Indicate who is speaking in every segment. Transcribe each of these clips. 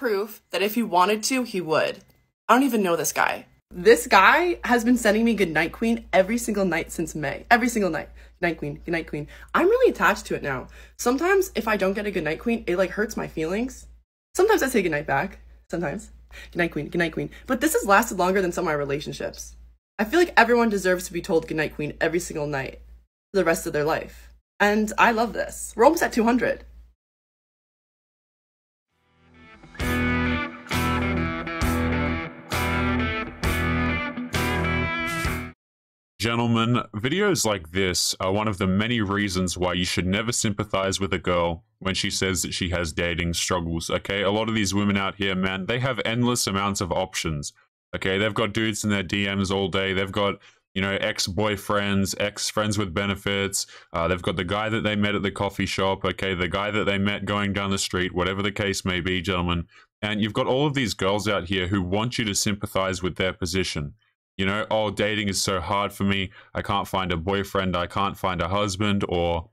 Speaker 1: proof that if he wanted to, he would. I don't even know this guy. This guy has been sending me Goodnight Queen every single night since May. Every single night. Goodnight Queen, Goodnight Queen. I'm really attached to it now. Sometimes if I don't get a Goodnight Queen, it like hurts my feelings. Sometimes I say Goodnight back. Sometimes. Goodnight Queen, Goodnight Queen. But this has lasted longer than some of my relationships. I feel like everyone deserves to be told Goodnight Queen every single night for the rest of their life. And I love this. We're almost at 200.
Speaker 2: Gentlemen, videos like this are one of the many reasons why you should never sympathize with a girl when she says that she has dating struggles, okay? A lot of these women out here, man, they have endless amounts of options, okay? They've got dudes in their DMs all day. They've got, you know, ex-boyfriends, ex-friends with benefits. Uh, they've got the guy that they met at the coffee shop, okay? The guy that they met going down the street, whatever the case may be, gentlemen. And you've got all of these girls out here who want you to sympathize with their position. You know, oh, dating is so hard for me. I can't find a boyfriend. I can't find a husband. Or,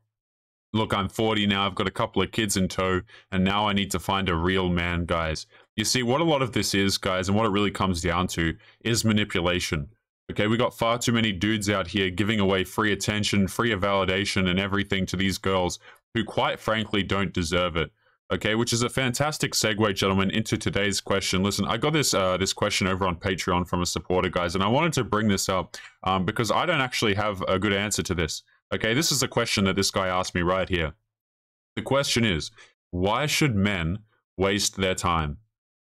Speaker 2: look, I'm 40 now. I've got a couple of kids in tow. And now I need to find a real man, guys. You see, what a lot of this is, guys, and what it really comes down to is manipulation. Okay, we got far too many dudes out here giving away free attention, free validation, and everything to these girls who, quite frankly, don't deserve it okay which is a fantastic segue gentlemen into today's question. Listen i got this uh, this question over on patreon from a supporter guys and i wanted to bring this up um, because i don't actually have a good answer to this. Okay this is a question that this guy asked me right here. The question is why should men waste their time?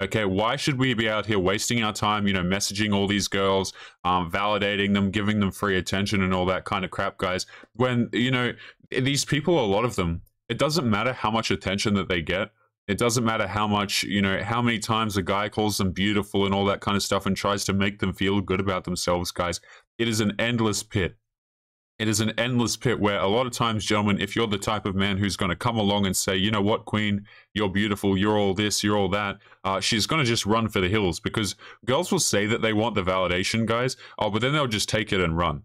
Speaker 2: Okay why should we be out here wasting our time you know messaging all these girls um, validating them giving them free attention and all that kind of crap guys when you know these people a lot of them it doesn't matter how much attention that they get. It doesn't matter how much, you know, how many times a guy calls them beautiful and all that kind of stuff and tries to make them feel good about themselves, guys. It is an endless pit. It is an endless pit where a lot of times, gentlemen, if you're the type of man who's going to come along and say, you know what, queen, you're beautiful, you're all this, you're all that, uh, she's going to just run for the hills because girls will say that they want the validation, guys. Oh, but then they'll just take it and run.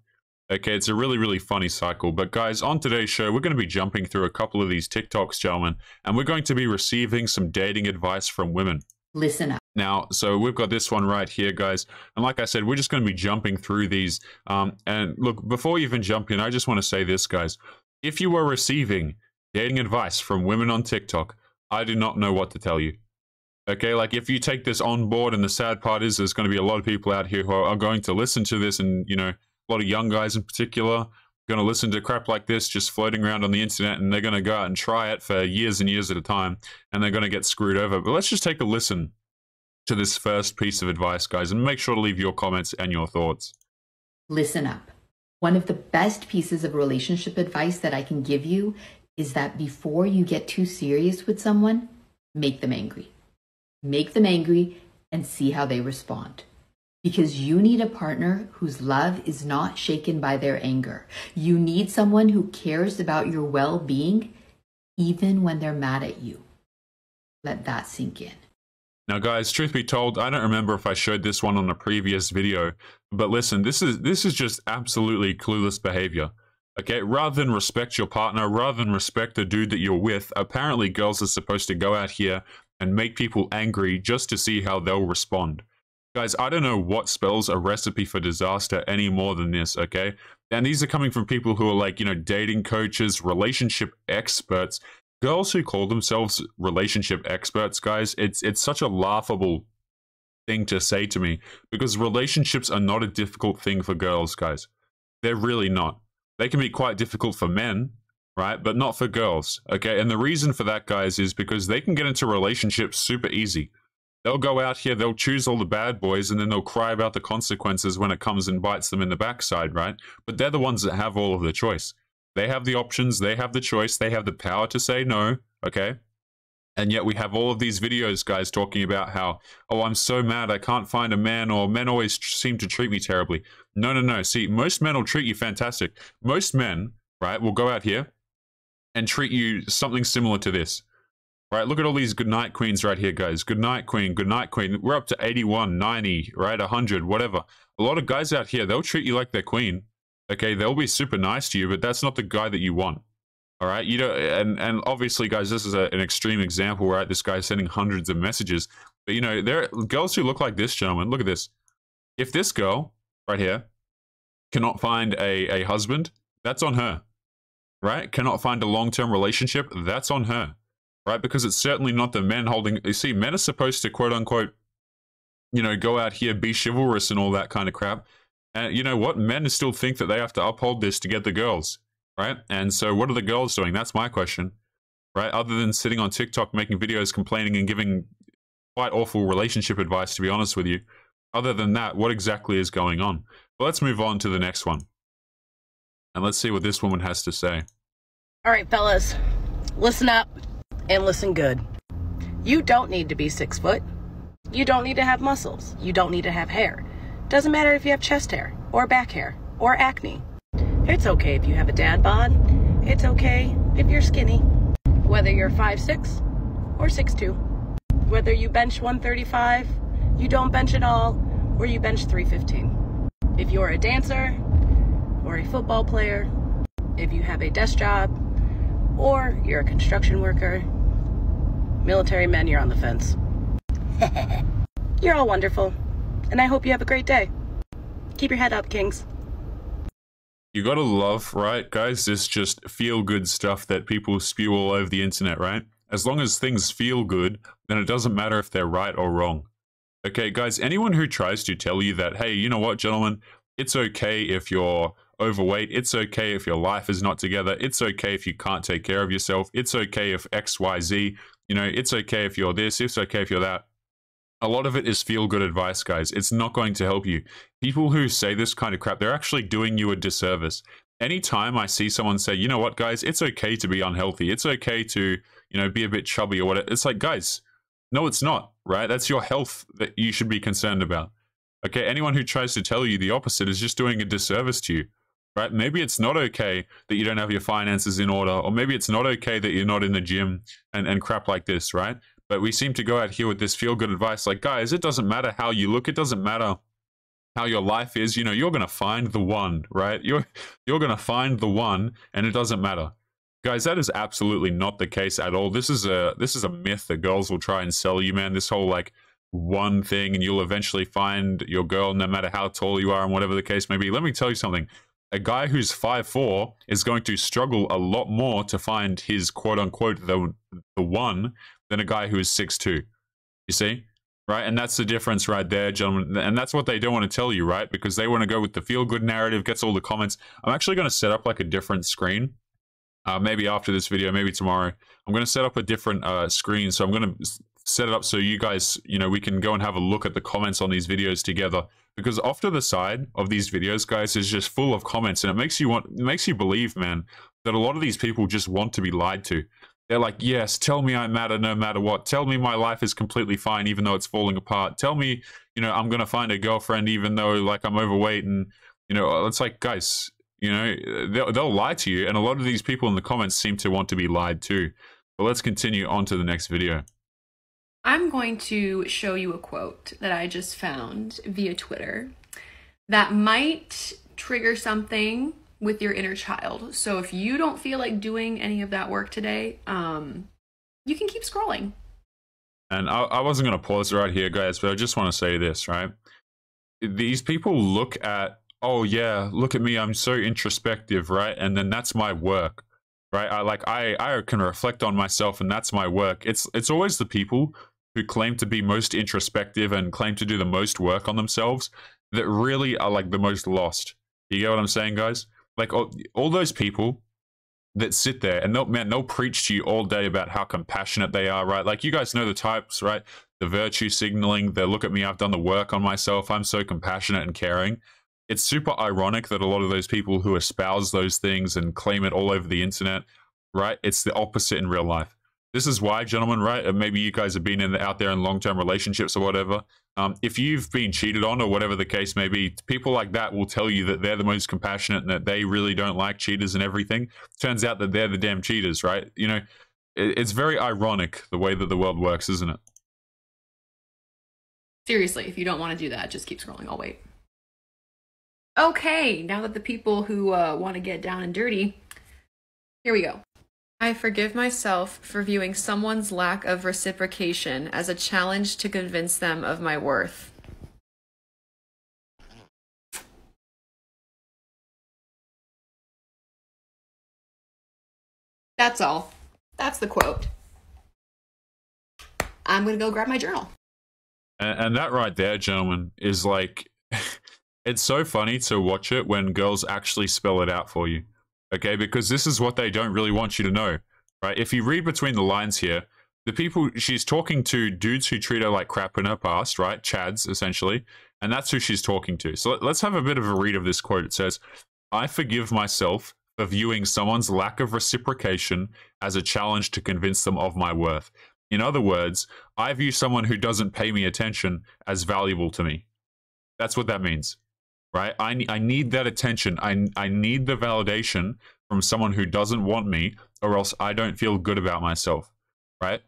Speaker 2: Okay, it's a really, really funny cycle. But guys, on today's show, we're going to be jumping through a couple of these TikToks, gentlemen, and we're going to be receiving some dating advice from women.
Speaker 3: Listen up.
Speaker 2: Now, so we've got this one right here, guys. And like I said, we're just going to be jumping through these. Um, and look, before you even jump in, I just want to say this, guys. If you are receiving dating advice from women on TikTok, I do not know what to tell you. Okay, like if you take this on board, and the sad part is there's going to be a lot of people out here who are going to listen to this and, you know, a lot of young guys in particular going to listen to crap like this just floating around on the internet and they're going to go out and try it for years and years at a time and they're going to get screwed over. But let's just take a listen to this first piece of advice, guys, and make sure to leave your comments and your thoughts.
Speaker 3: Listen up. One of the best pieces of relationship advice that I can give you is that before you get too serious with someone, make them angry. Make them angry and see how they respond because you need a partner whose love is not shaken by their anger. You need someone who cares about your well being even when they're mad at you. Let that sink in.
Speaker 2: Now guys, truth be told, I don't remember if I showed this one on a previous video, but listen, this is this is just absolutely clueless behavior. Okay, rather than respect your partner, rather than respect the dude that you're with, apparently girls are supposed to go out here and make people angry just to see how they'll respond. Guys, I don't know what spells a recipe for disaster any more than this, okay? And these are coming from people who are like, you know, dating coaches, relationship experts, girls who call themselves relationship experts, guys. It's it's such a laughable thing to say to me because relationships are not a difficult thing for girls, guys. They're really not. They can be quite difficult for men, right? But not for girls, okay? And the reason for that, guys, is because they can get into relationships super easy. They'll go out here, they'll choose all the bad boys, and then they'll cry about the consequences when it comes and bites them in the backside, right? But they're the ones that have all of the choice. They have the options, they have the choice, they have the power to say no, okay? And yet we have all of these videos, guys, talking about how, oh, I'm so mad, I can't find a man, or men always seem to treat me terribly. No, no, no. See, most men will treat you fantastic. Most men, right, will go out here and treat you something similar to this. Right, look at all these good night queens right here, guys. Good night queen, good night queen. We're up to 81, 90, right, 100, whatever. A lot of guys out here, they'll treat you like their queen. Okay, they'll be super nice to you, but that's not the guy that you want. All right, you know, and and obviously, guys, this is a, an extreme example, right? This guy's sending hundreds of messages, but you know, there are girls who look like this gentleman. Look at this. If this girl right here cannot find a a husband, that's on her, right? Cannot find a long term relationship, that's on her, right? Because it's certainly not the men holding. You see, men are supposed to quote unquote, you know, go out here, be chivalrous and all that kind of crap. And you know what? Men still think that they have to uphold this to get the girls right? And so, what are the girls doing? That's my question, right? Other than sitting on TikTok making videos, complaining, and giving quite awful relationship advice, to be honest with you. Other than that, what exactly is going on? Well, let's move on to the next one. And let's see what this woman has to say.
Speaker 4: All right, fellas, listen up and listen good. You don't need to be six foot. You don't need to have muscles. You don't need to have hair. Doesn't matter if you have chest hair or back hair or acne it's okay if you have a dad bod. It's okay if you're skinny. Whether you're 5'6 or 6'2. Whether you bench 135, you don't bench at all, or you bench 315. If you're a dancer or a football player, if you have a desk job, or you're a construction worker, military men, you're on the fence. you're all wonderful, and I hope you have a great day. Keep your head up, Kings
Speaker 2: you gotta love, right, guys, this just feel good stuff that people spew all over the internet, right? As long as things feel good, then it doesn't matter if they're right or wrong. Okay, guys, anyone who tries to tell you that, hey, you know what, gentlemen, it's okay if you're overweight, it's okay if your life is not together, it's okay if you can't take care of yourself, it's okay if XYZ, you know, it's okay if you're this, it's okay if you're that a lot of it is feel good advice, guys. It's not going to help you. People who say this kind of crap, they're actually doing you a disservice. Anytime I see someone say, you know what, guys, it's okay to be unhealthy. It's okay to, you know, be a bit chubby or whatever. It's like, guys, no, it's not, right? That's your health that you should be concerned about. Okay, anyone who tries to tell you the opposite is just doing a disservice to you, right? Maybe it's not okay that you don't have your finances in order, or maybe it's not okay that you're not in the gym and, and crap like this, right? But we seem to go out here with this feel good advice like, guys, it doesn't matter how you look, it doesn't matter how your life is. You know, you're going to find the one, right? You're, you're going to find the one, and it doesn't matter. Guys, that is absolutely not the case at all. This is a this is a myth that girls will try and sell you, man. This whole like one thing and you'll eventually find your girl no matter how tall you are and whatever the case may be. Let me tell you something. A guy who's five four is going to struggle a lot more to find his quote unquote the the one than a guy who is six two. You see? Right? And that's the difference right there, gentlemen. And that's what they don't want to tell you, right? Because they want to go with the feel good narrative, gets all the comments. I'm actually going to set up like a different screen. Uh, maybe after this video, maybe tomorrow. I'm going to set up a different uh, screen. So I'm going to set it up so you guys, you know, we can go and have a look at the comments on these videos together. Because off to the side of these videos, guys, is just full of comments, and it makes you want, it makes you believe, man, that a lot of these people just want to be lied to. They're like, yes, tell me I matter no matter what. Tell me my life is completely fine even though it's falling apart. Tell me, you know, I'm gonna find a girlfriend even though like I'm overweight and you know, uh, it's like, guys, you know, they'll, they'll lie to you, and a lot of these people in the comments seem to want to be lied to. But let's continue on to the next video.
Speaker 5: I'm going to show you a quote that I just found via Twitter that might trigger something with your inner child. So if you don't feel like doing any of that work today, um, you can keep scrolling.
Speaker 2: And I, I wasn't going to pause right here, guys, but I just want to say this, right? These people look at, oh, yeah, look at me. I'm so introspective, right? And then that's my work, right? I like, I, I can reflect on myself and that's my work. It's, it's always the people who claim to be most introspective and claim to do the most work on themselves that really are like the most lost. You get what I'm saying, guys? like all, all those people that sit there and they'll man they'll preach to you all day about how compassionate they are right? Like you guys know the types right? The virtue signaling the look at me i've done the work on myself i'm so compassionate and caring. It's super ironic that a lot of those people who espouse those things and claim it all over the internet right? It's the opposite in real life this is why, gentlemen, right? Maybe you guys have been in the, out there in long-term relationships or whatever. Um, if you've been cheated on or whatever the case may be, people like that will tell you that they're the most compassionate and that they really don't like cheaters and everything. Turns out that they're the damn cheaters, right? You know, it, it's very ironic the way that the world works, isn't it?
Speaker 5: Seriously, if you don't want to do that, just keep scrolling. I'll wait. Okay, now that the people who uh, want to get down and dirty, here we go. I forgive myself for viewing someone's lack of reciprocation as a challenge to convince them of my worth. That's all. That's the quote. I'm going to go grab my journal.
Speaker 2: And, and that right there, gentlemen, is like, it's so funny to watch it when girls actually spell it out for you. Okay, because this is what they don't really want you to know, right? If you read between the lines here, the people she's talking to, dudes who treat her like crap in her past, right? Chads, essentially. And that's who she's talking to. So let's have a bit of a read of this quote. It says, I forgive myself for viewing someone's lack of reciprocation as a challenge to convince them of my worth. In other words, I view someone who doesn't pay me attention as valuable to me. That's what that means, right? I, I need that attention. I, I need the validation from someone who doesn't want me, or else I don't feel good about myself, right?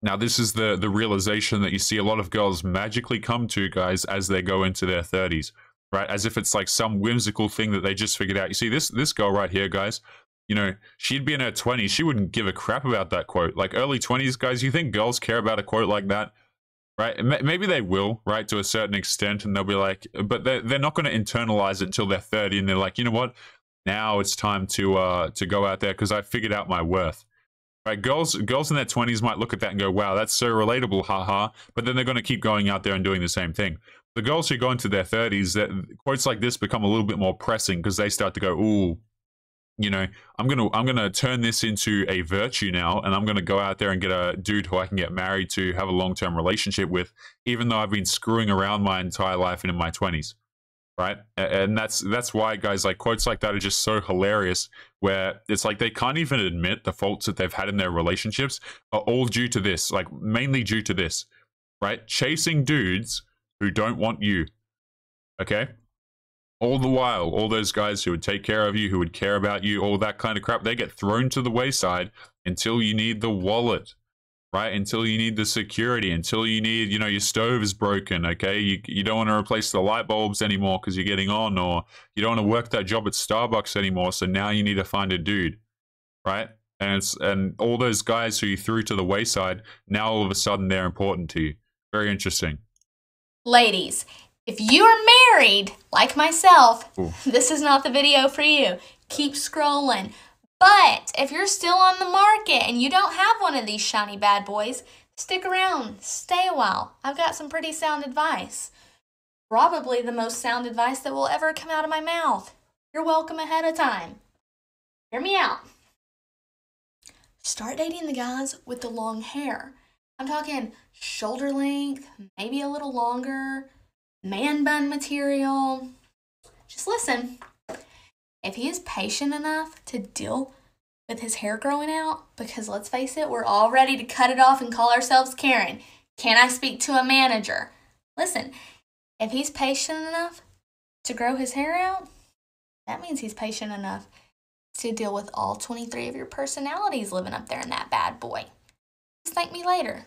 Speaker 2: Now, this is the, the realization that you see a lot of girls magically come to, guys, as they go into their 30s, right? As if it's like some whimsical thing that they just figured out. You see, this this girl right here, guys, you know, she'd be in her 20s. She wouldn't give a crap about that quote. Like early 20s, guys, you think girls care about a quote like that? Right? Maybe they will, right, to a certain extent, and they'll be like, but they're, they're not going to internalize it until they're 30, and they're like, you know what? Now it's time to uh to go out there because I figured out my worth. Right? Girls girls in their 20s might look at that and go, wow, that's so relatable, haha. But then they're going to keep going out there and doing the same thing. The girls who go into their 30s, that quotes like this become a little bit more pressing because they start to go, ooh, you know, I'm gonna I'm gonna turn this into a virtue now, and I'm gonna go out there and get a dude who I can get married to, have a long term relationship with, even though I've been screwing around my entire life and in my twenties, right? And that's that's why guys like quotes like that are just so hilarious. Where it's like they can't even admit the faults that they've had in their relationships are all due to this, like mainly due to this, right? Chasing dudes who don't want you. Okay, all the while, all those guys who would take care of you, who would care about you, all that kind of crap, they get thrown to the wayside until you need the wallet, right? Until you need the security, until you need, you know, your stove is broken, okay? You, you don't want to replace the light bulbs anymore because you're getting on, or you don't want to work that job at Starbucks anymore, so now you need to find a dude, right? And it's and all those guys who you threw to the wayside, now all of a sudden they're important to you. Very interesting.
Speaker 6: Ladies, if you are married, like myself, Ooh. this is not the video for you. Keep scrolling. But if you're still on the market and you don't have one of these shiny bad boys, stick around, stay a while. I've got some pretty sound advice. Probably the most sound advice that will ever come out of my mouth. You're welcome ahead of time. Hear me out. Start dating the guys with the long hair. I'm talking shoulder length, maybe a little longer, man bun material. Just listen. If he is patient enough to deal with his hair growing out, because let's face it, we're all ready to cut it off and call ourselves Karen. Can I speak to a manager? Listen, if he's patient enough to grow his hair out, that means he's patient enough to deal with all 23 of your personalities living up there in that bad boy. Just thank me later.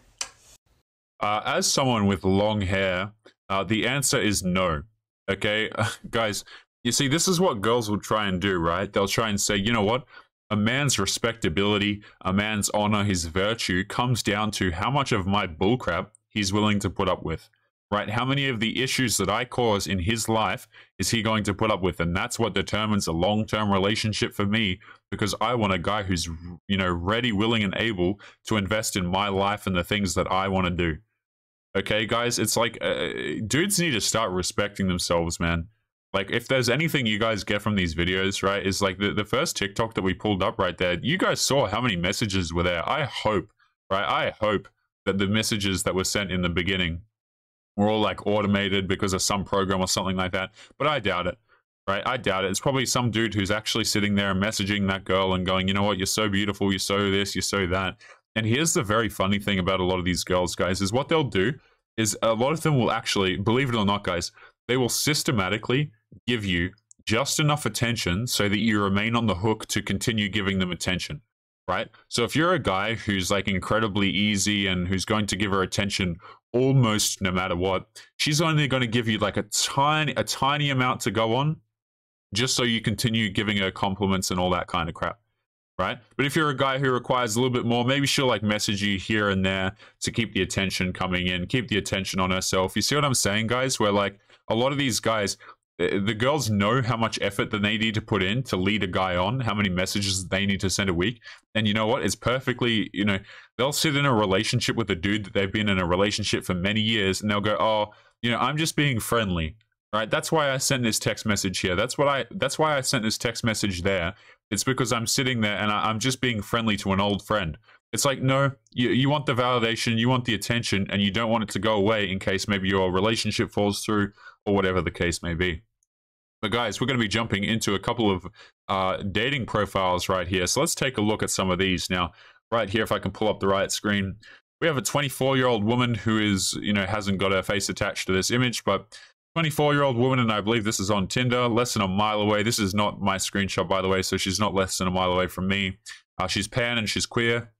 Speaker 2: Uh, as someone with long hair, uh, the answer is no. Okay, guys, you see, this is what girls will try and do, right? They'll try and say, you know what? A man's respectability, a man's honor, his virtue comes down to how much of my bullcrap he's willing to put up with, right? How many of the issues that I cause in his life is he going to put up with? And that's what determines a long term relationship for me because I want a guy who's, you know, ready, willing, and able to invest in my life and the things that I want to do. Okay, guys, it's like uh, dudes need to start respecting themselves, man. Like, if there's anything you guys get from these videos, right, is like the, the first TikTok that we pulled up right there, you guys saw how many messages were there. I hope, right, I hope that the messages that were sent in the beginning were all like automated because of some program or something like that. But I doubt it, right? I doubt it. It's probably some dude who's actually sitting there messaging that girl and going, you know what, you're so beautiful, you're so this, you're so that. And here's the very funny thing about a lot of these girls, guys, is what they'll do is a lot of them will actually, believe it or not, guys, they will systematically give you just enough attention so that you remain on the hook to continue giving them attention. Right? So if you're a guy who's like incredibly easy and who's going to give her attention almost no matter what, she's only going to give you like a tiny a tiny amount to go on just so you continue giving her compliments and all that kind of crap right? But if you're a guy who requires a little bit more, maybe she'll like message you here and there to keep the attention coming in, keep the attention on herself. You see what I'm saying, guys? Where like a lot of these guys, eh, the girls know how much effort that they need to put in to lead a guy on, how many messages they need to send a week. And you know what? It's perfectly, you know, they'll sit in a relationship with a dude that they've been in a relationship for many years and they'll go, oh, you know, I'm just being friendly. Right. That's why I sent this text message here. That's what I that's why I sent this text message there. It's because I'm sitting there and I, I'm just being friendly to an old friend. It's like, no, you, you want the validation, you want the attention, and you don't want it to go away in case maybe your relationship falls through or whatever the case may be. But guys, we're going to be jumping into a couple of uh, dating profiles right here. So let's take a look at some of these. Now, right here, if I can pull up the right screen, we have a 24 year old woman who is, you know, hasn't got her face attached to this image, but 24 year old woman, and I believe this is on Tinder, less than a mile away. This is not my screenshot, by the way, so she's not less than a mile away from me. Uh, she's pan and she's queer.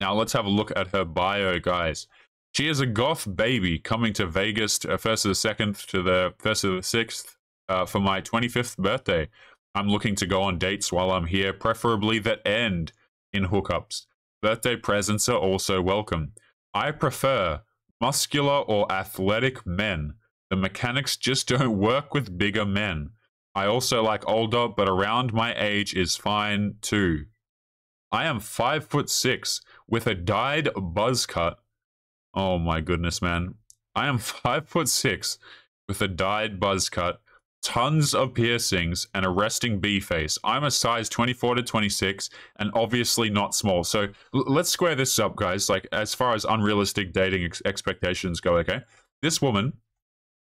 Speaker 2: Now, let's have a look at her bio, guys. She is a goth baby coming to Vegas, uh, first of the second to the first of the sixth uh, for my 25th birthday. I'm looking to go on dates while I'm here, preferably that end in hookups. Birthday presents are also welcome. I prefer muscular or athletic men the mechanics just don't work with bigger men. I also like older, but around my age is fine too. I am five foot six with a dyed buzz cut. Oh my goodness, man. I am five foot six with a dyed buzz cut, tons of piercings, and a resting B face. I'm a size 24 to 26 and obviously not small. So let's square this up, guys. Like, as far as unrealistic dating ex expectations go, okay? This woman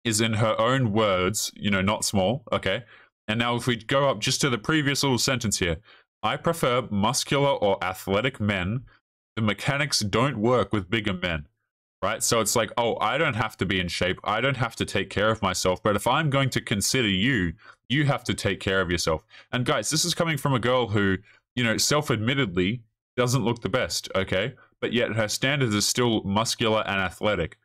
Speaker 2: is in her own words, you know, not small, okay? And now if we go up just to the previous little sentence here, I prefer muscular or athletic men. The mechanics don't work with bigger men, right? So it's like, oh, I don't have to be in shape. I don't have to take care of myself. But if I'm going to consider you, you have to take care of yourself. And guys, this is coming from a girl who, you know, self admittedly doesn't look the best, okay? But yet her standards are still muscular and athletic.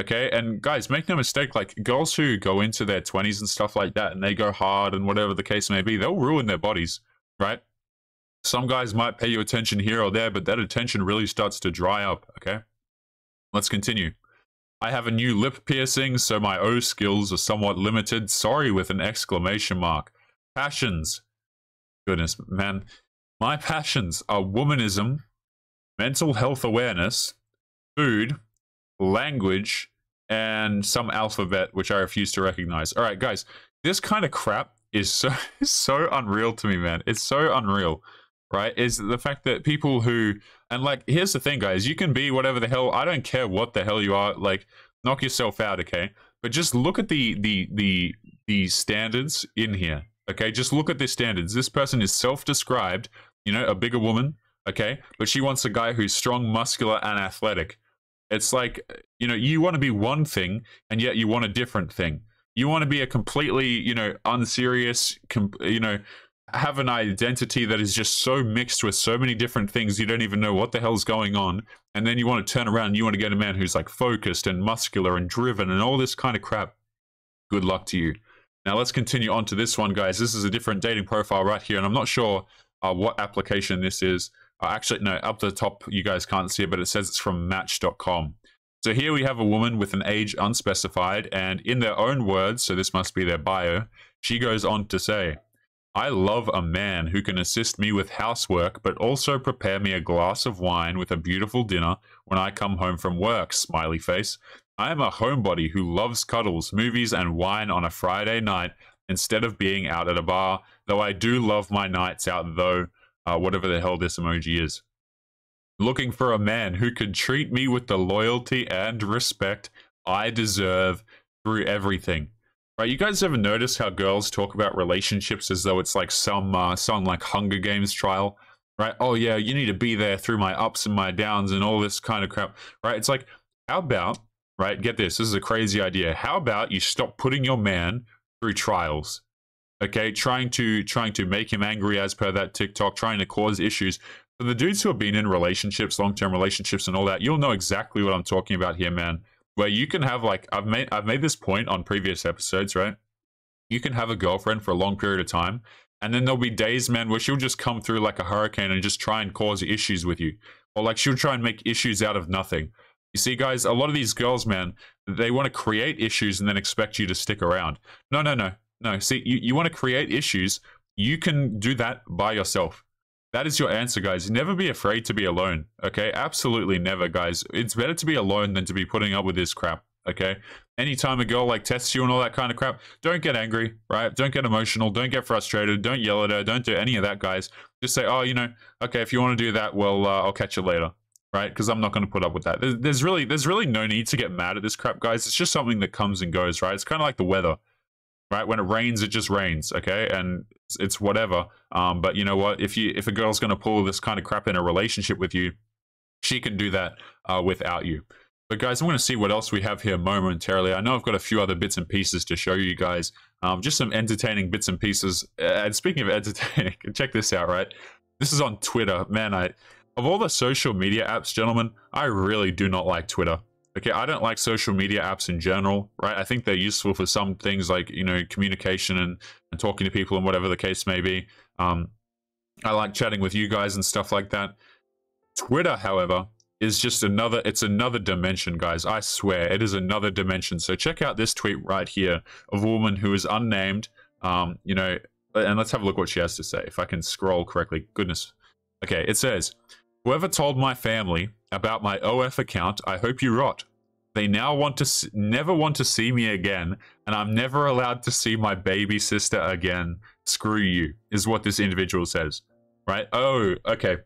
Speaker 2: Okay, and guys, make no mistake, like girls who go into their 20s and stuff like that and they go hard and whatever the case may be, they'll ruin their bodies, right? Some guys might pay you attention here or there, but that attention really starts to dry up, okay? Let's continue. I have a new lip piercing, so my O skills are somewhat limited. Sorry with an exclamation mark. Passions. Goodness, man. My passions are womanism, mental health awareness, food, language, and some alphabet, which I refuse to recognize. All right, guys, this kind of crap is so so unreal to me, man. It's so unreal, right? Is the fact that people who and like here's the thing, guys, you can be whatever the hell. I don't care what the hell you are. Like, knock yourself out, okay? But just look at the the the the standards in here. Okay, just look at the standards. This person is self-described, you know, a bigger woman, okay? But she wants a guy who's strong, muscular, and athletic. It's like, you know, you want to be one thing and yet you want a different thing. You want to be a completely, you know, unserious, com- you know, have an identity that is just so mixed with so many different things you don't even know what the hell's going on. And then you want to turn around you want to get a man who's like focused and muscular and driven and all this kind of crap. Good luck to you. Now let's continue on to this one, guys. This is a different dating profile right here, and I'm not sure uh, what application this is. Uh, actually, no, up the top, you guys can't see it, but it says it's from Match.com. So here we have a woman with an age unspecified, and in their own words, so this must be their bio, she goes on to say, I love a man who can assist me with housework, but also prepare me a glass of wine with a beautiful dinner when I come home from work, smiley face. I am a homebody who loves cuddles, movies, and wine on a Friday night instead of being out at a bar, though I do love my nights out, though uh, whatever the hell this emoji is. Looking for a man who can treat me with the loyalty and respect I deserve through everything. Right? You guys ever notice how girls talk about relationships as though it's like some uh, some like Hunger Games trial? Right? Oh yeah, you need to be there through my ups and my downs and all this kind of crap. Right? It's like, how about right? Get this. This is a crazy idea. How about you stop putting your man through trials? Okay trying to trying to make him angry as per that tiktok trying to cause issues for the dudes who have been in relationships long-term relationships and all that you'll know exactly what i'm talking about here man where you can have like i've made i've made this point on previous episodes right you can have a girlfriend for a long period of time And then there'll be days, man, where she'll just come through like a hurricane and just try and cause issues with you. Or like she'll try and make issues out of nothing. You see, guys, a lot of these girls, man, they want to create issues and then expect you to stick around. No, no, no. No. See, you, you want to create issues. You can do that by yourself. That is your answer, guys. Never be afraid to be alone. Okay? Absolutely never, guys. It's better to be alone than to be putting up with this crap. Okay? Anytime a girl like tests you and all that kind of crap, don't get angry, right? Don't get emotional. Don't get frustrated. Don't yell at her. Don't do any of that, guys. Just say, oh, you know, okay, if you want to do that, well, uh, I'll catch you later right? Because I'm not going to put up with that. There's, there's, really there's really no need to get mad at this crap, guys. It's just something that comes and goes, right? It's kind of like the weather, right? When it rains, it just rains, okay? And it's, it's whatever. Um, but you know what? If you if a girl's going to pull this kind of crap in a relationship with you, she can do that uh, without you. But guys, I'm going to see what else we have here momentarily. I know I've got a few other bits and pieces to show you guys. Um, just some entertaining bits and pieces. And speaking of entertaining, check this out, right? This is on Twitter. Man, I of all the social media apps, gentlemen, I really do not like Twitter. Okay, I don't like social media apps in general, right? I think they're useful for some things like, you know, communication and, and talking to people and whatever the case may be. Um, I like chatting with you guys and stuff like that. Twitter, however, is just another it's another dimension guys i swear it is another dimension so check out this tweet right here of a woman who is unnamed um you know and let's have a look what she has to say if i can scroll correctly goodness okay it says Whoever told my family about my OF account, I hope you rot. They now want to never want to see me again, and I'm never allowed to see my baby sister again. Screw you, is what this individual says. Right? Oh, okay.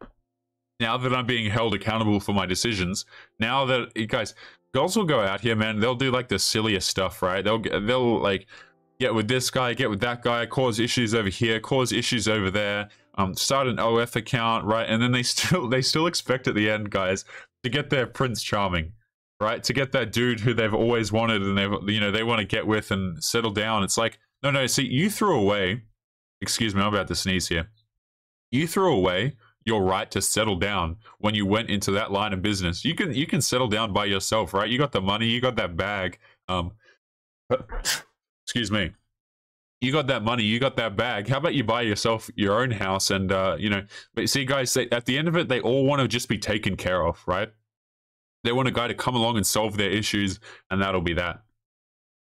Speaker 2: Now that I'm being held accountable for my decisions, now that guys, girls will go out here, man. They'll do like the silliest stuff, right? They'll they'll like get with this guy, get with that guy, cause issues over here, cause issues over there um, start an OF account, right? And then they still they still expect at the end, guys, to get their Prince Charming, right? To get that dude who they've always wanted and they you know they want to get with and settle down. It's like no, no. See, you threw away. Excuse me, I'm about to sneeze here. You threw away your right to settle down when you went into that line of business. You can you can settle down by yourself, right? You got the money, you got that bag. Um, excuse me you got that money, you got that bag. How about you buy yourself your own house? And uh, you know, but see, guys, they, at the end of it, they all want to just be taken care of, right? They want a guy to come along and solve their issues, and that'll be that.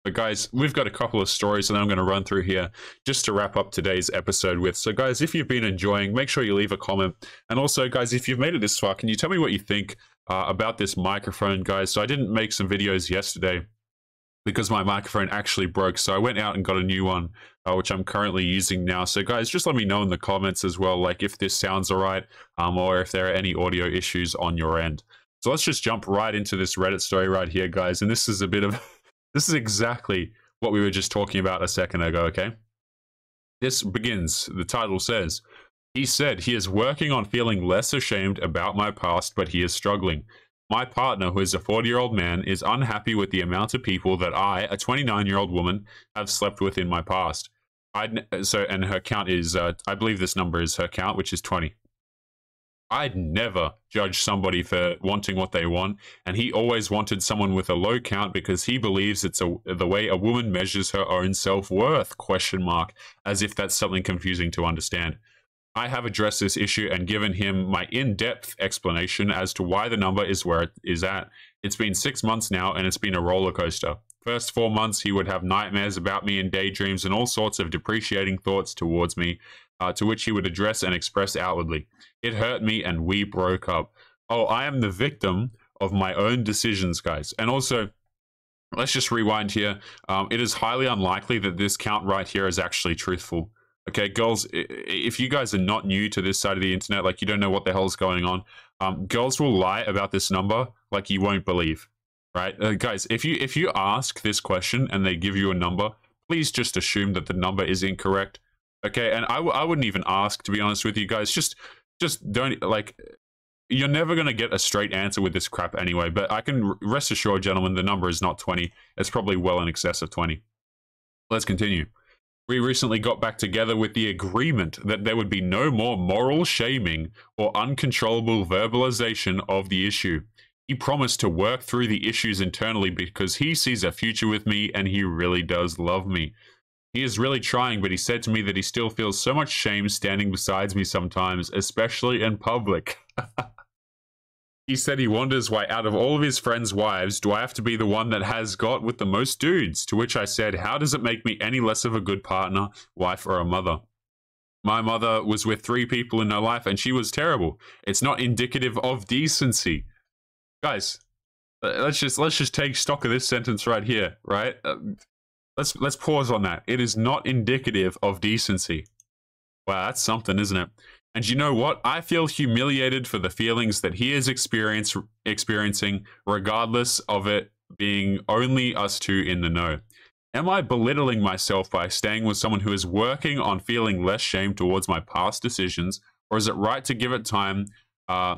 Speaker 2: But guys, we've got a couple of stories that I'm going to run through here just to wrap up today's episode with. So, guys, if you've been enjoying, make sure you leave a comment. And also, guys, if you've made it this far, can you tell me what you think uh, about this microphone, guys? So, I didn't make some videos yesterday because my microphone actually broke. So I went out and got a new one, uh, which I'm currently using now. So guys, just let me know in the comments as well, like if this sounds all right, um, or if there are any audio issues on your end. So let's just jump right into this Reddit story right here, guys. And this is a bit of, this is exactly what we were just talking about a second ago, okay? This begins, the title says, he said he is working on feeling less ashamed about my past, but he is struggling. My partner, who is a 40 year old man, is unhappy with the amount of people that I, a 29 year old woman, have slept with in my past. I'd, so, and her count is, uh, I believe this number is her count, which is 20. I'd never judge somebody for wanting what they want, and he always wanted someone with a low count because he believes it's a, the way a woman measures her own self worth? Question mark, as if that's something confusing to understand. I have addressed this issue and given him my in depth explanation as to why the number is where it is at. It's been six months now and it's been a roller coaster. First four months, he would have nightmares about me and daydreams and all sorts of depreciating thoughts towards me, uh, to which he would address and express outwardly. It hurt me and we broke up. Oh, I am the victim of my own decisions, guys. And also, let's just rewind here. Um, it is highly unlikely that this count right here is actually truthful. Okay, girls, if you guys are not new to this side of the internet, like you don't know what the hell's going on, um, girls will lie about this number like you won't believe, right? Uh, guys, if you if you ask this question and they give you a number, please just assume that the number is incorrect. Okay, and I w- I wouldn't even ask to be honest with you guys. Just just don't like. You're never gonna get a straight answer with this crap anyway. But I can rest assured, gentlemen, the number is not 20. It's probably well in excess of 20. Let's continue. We recently got back together with the agreement that there would be no more moral shaming or uncontrollable verbalization of the issue. He promised to work through the issues internally because he sees a future with me and he really does love me. He is really trying, but he said to me that he still feels so much shame standing beside me sometimes, especially in public. he said he wonders why, out of all of his friends' wives, do I have to be the one that has got with the most dudes? To which I said, How does it make me any less of a good partner, wife, or a mother? My mother was with three people in her life and she was terrible. It's not indicative of decency. Guys, let's just let's just take stock of this sentence right here, right? Uh, let's let's pause on that. It is not indicative of decency. Wow, that's something, isn't it? And you know what? I feel humiliated for the feelings that he is experience, experiencing, regardless of it being only us two in the know. Am I belittling myself by staying with someone who is working on feeling less shame towards my past decisions, or is it right to give it time? Uh,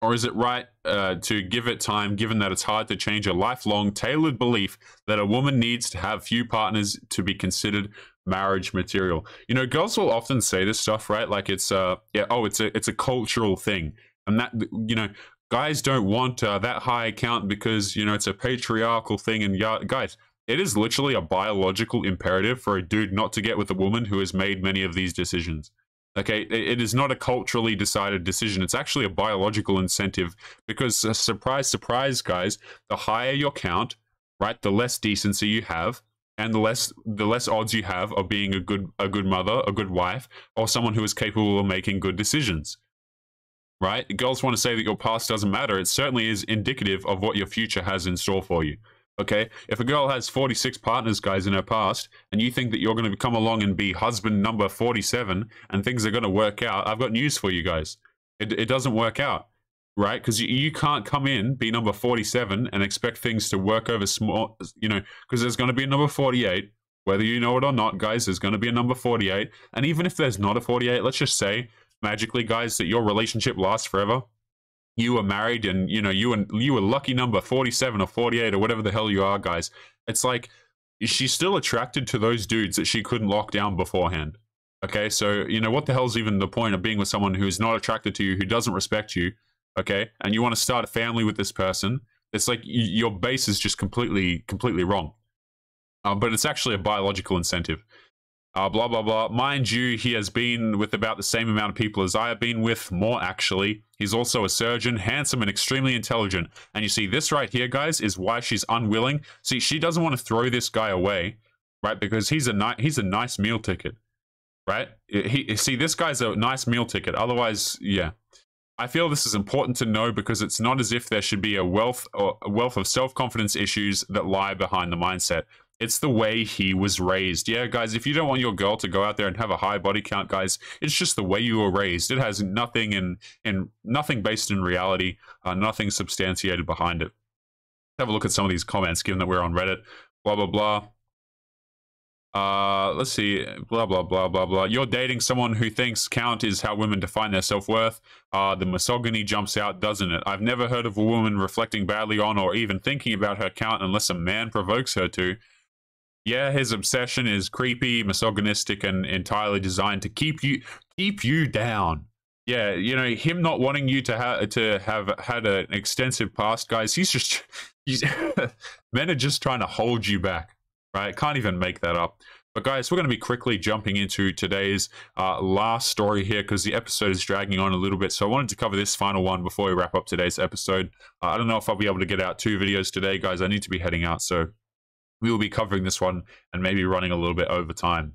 Speaker 2: or is it right uh, to give it time, given that it's hard to change a lifelong tailored belief that a woman needs to have few partners to be considered marriage material? You know, girls will often say this stuff, right? Like it's uh, yeah, oh, it's a it's a cultural thing, and that you know, guys don't want uh, that high account because you know it's a patriarchal thing, and yeah, guys it is literally a biological imperative for a dude not to get with a woman who has made many of these decisions. Okay, it is not a culturally decided decision. It's actually a biological incentive because, uh, surprise, surprise, guys, the higher your count, right, the less decency you have, and the less the less odds you have of being a good a good mother, a good wife, or someone who is capable of making good decisions. Right? Girls want to say that your past doesn't matter. It certainly is indicative of what your future has in store for you. Okay, if a girl has 46 partners, guys, in her past, and you think that you're going to come along and be husband number 47 and things are going to work out, I've got news for you guys. It, it doesn't work out, right? Because you, you can't come in, be number 47, and expect things to work over small, you know, because there's going to be a number 48. Whether you know it or not, guys, there's going to be a number 48. And even if there's not a 48, let's just say, magically, guys, that your relationship lasts forever you were married and you know you were you were lucky number 47 or 48 or whatever the hell you are guys it's like she's still attracted to those dudes that she couldn't lock down beforehand okay so you know what the hell's even the point of being with someone who's not attracted to you who doesn't respect you okay and you want to start a family with this person it's like your base is just completely completely wrong um, but it's actually a biological incentive uh, blah, blah, blah. Mind you, he has been with about the same amount of people as I have been with, more actually. He's also a surgeon, handsome and extremely intelligent. And you see, this right here, guys, is why she's unwilling. See, she doesn't want to throw this guy away, right? Because he's a, ni- he's a nice meal ticket, right? He, see, this guy's a nice meal ticket. Otherwise, yeah. I feel this is important to know because it's not as if there should be a wealth or a wealth of self-confidence issues that lie behind the mindset. It's the way he was raised. Yeah, guys, if you don't want your girl to go out there and have a high body count, guys, it's just the way you were raised. It has nothing in in nothing based in reality, uh, nothing substantiated behind it. Have a look at some of these comments, given that we're on Reddit. Blah blah blah. Uh, let's see, blah, blah, blah, blah, blah. You're dating someone who thinks count is how women define their self worth. Uh, the misogyny jumps out, doesn't it? I've never heard of a woman reflecting badly on or even thinking about her count unless a man provokes her to yeah, his obsession is creepy, misogynistic, and entirely designed to keep you keep you down. Yeah, you know him not wanting you to have to have had an extensive past, guys. He's just he's men are just trying to hold you back, right? Can't even make that up. But guys, we're going to be quickly jumping into today's uh, last story here because the episode is dragging on a little bit. So I wanted to cover this final one before we wrap up today's episode. Uh, I don't know if I'll be able to get out two videos today, guys. I need to be heading out, so we will be covering this one and maybe running a little bit over time.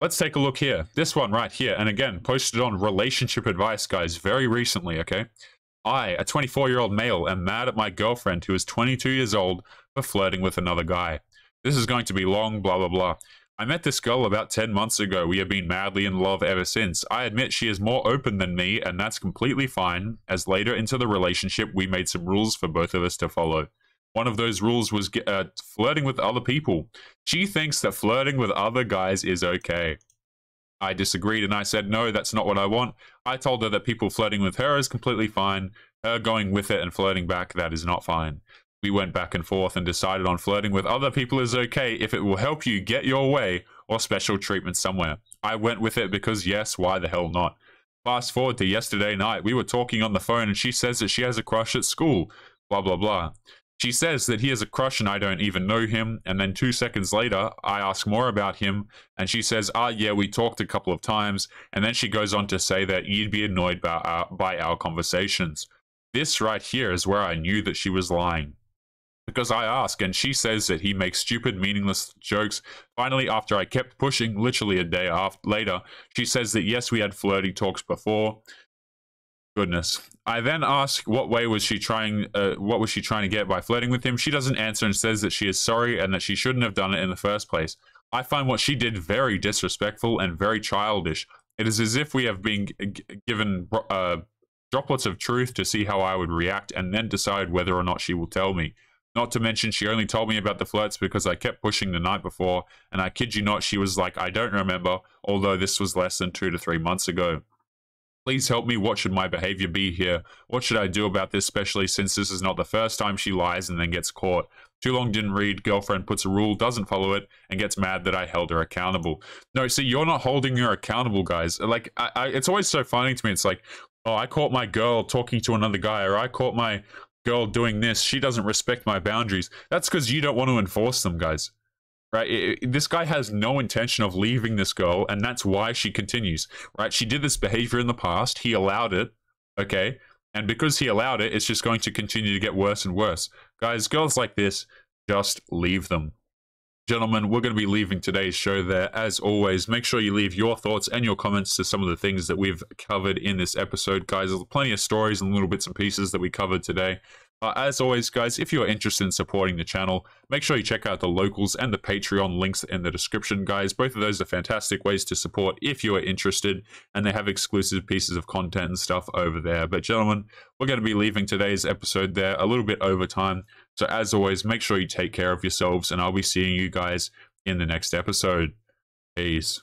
Speaker 2: Let's take a look here. This one right here. And again, posted on relationship advice, guys, very recently, okay? I, a 24 year old male, am mad at my girlfriend who is 22 years old for flirting with another guy. This is going to be long, blah, blah, blah. I met this girl about 10 months ago. We have been madly in love ever since. I admit she is more open than me, and that's completely fine, as later into the relationship, we made some rules for both of us to follow one of those rules was uh, flirting with other people. She thinks that flirting with other guys is okay. I disagreed and I said, no, that's not what I want. I told her that people flirting with her is completely fine. Her going with it and flirting back, that is not fine. We went back and forth and decided on flirting with other people is okay if it will help you get your way or special treatment somewhere. I went with it because, yes, why the hell not? Fast forward to yesterday night, we were talking on the phone and she says that she has a crush at school. Blah, blah, blah. She says that he has a crush and I don't even know him. And then two seconds later, I ask more about him. And she says, Ah, yeah, we talked a couple of times. And then she goes on to say that you'd be annoyed by our, by our conversations. This right here is where I knew that she was lying. Because I ask, and she says that he makes stupid, meaningless jokes. Finally, after I kept pushing, literally a day after, later, she says that yes, we had flirty talks before. Goodness. I then ask what way was she trying uh, what was she trying to get by flirting with him? She doesn't answer and says that she is sorry and that she shouldn't have done it in the first place. I find what she did very disrespectful and very childish. It is as if we have been given uh, droplets of truth to see how I would react and then decide whether or not she will tell me. Not to mention, she only told me about the flirts because I kept pushing the night before, and I kid you not, she was like, I don't remember, although this was less than two to three months ago. Please help me. What should my behavior be here? What should I do about this, especially since this is not the first time she lies and then gets caught? Too long didn't read, girlfriend puts a rule, doesn't follow it, and gets mad that I held her accountable. No, see, you're not holding her accountable, guys. Like, I, I, it's always so funny to me. It's like, oh, I caught my girl talking to another guy, or I caught my girl doing this. She doesn't respect my boundaries. That's because you don't want to enforce them, guys right? It, it, this guy has no intention of leaving this girl, and that's why she continues, right? She did this behavior in the past. He allowed it, okay? And because he allowed it, it's just going to continue to get worse and worse. Guys, girls like this, just leave them. Gentlemen, we're going to be leaving today's show there. As always, make sure you leave your thoughts and your comments to some of the things that we've covered in this episode. Guys, there's plenty of stories and little bits and pieces that we covered today. Uh, as always, guys, if you are interested in supporting the channel, make sure you check out the locals and the Patreon links in the description, guys. Both of those are fantastic ways to support if you are interested, and they have exclusive pieces of content and stuff over there. But, gentlemen, we're going to be leaving today's episode there a little bit over time. So, as always, make sure you take care of yourselves, and I'll be seeing you guys in the next episode. Peace.